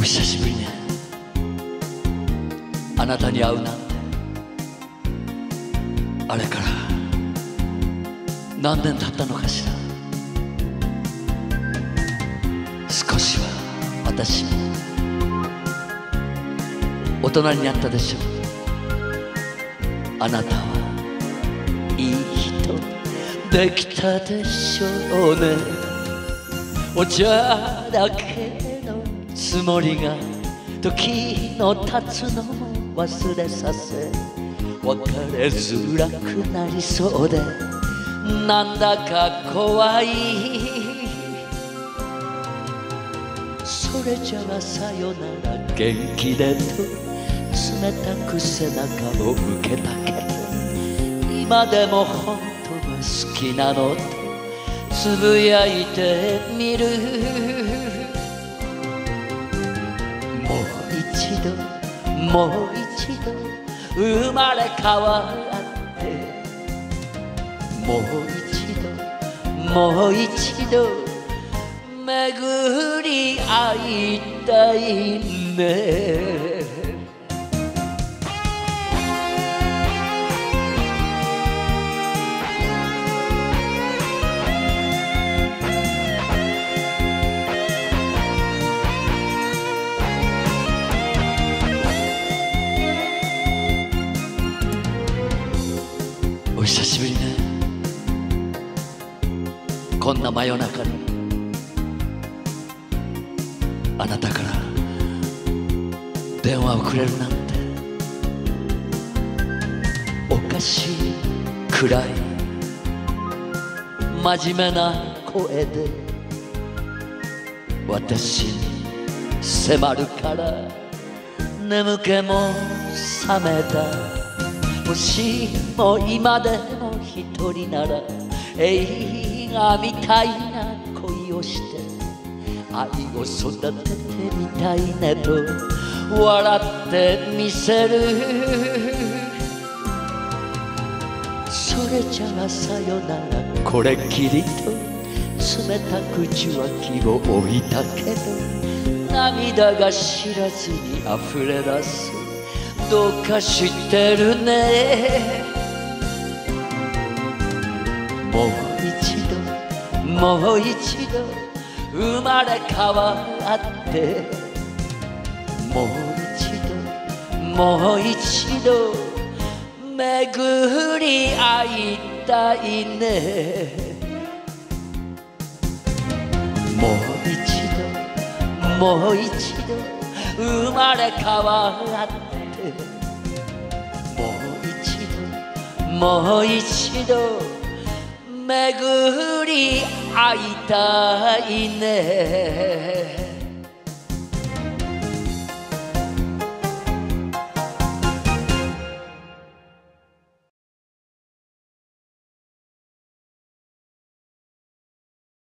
お久しぶりね。あなたに会うなんて。あれから何年経ったのかしら。少しは私も。大人になったでしょう。あなたはいい人。できたでしょうね。お茶だけ。つもりが時の経つのも忘れさせ別れづらくなりそうで。なんだか怖い。それじゃあさよなら元気でと。冷たく背中を向けたけど。今でも本当は好きなのと。つぶやいてみる。一度もう一度生まれ変わってもう一度もう一度巡り会いたいね。お久しぶりね。こんな真夜中に。あなたから電話をくれるなんて。おかしいくらい。真面目な声で。私に迫るから。眠気も覚めた。もしも今でも一人なら映画みたいな恋をして愛を育ててみたいねと笑ってみせる。それじゃあさよなら。これきり？と冷たく受話器を置いたけど涙が知らずに溢れ出すどうか知ってるね。もう一度もう一度生まれ変わって。もう一度もう一度巡り会いたいね。もう一度もう一度生まれ変わって。もう一度もう一度巡り会いたいね。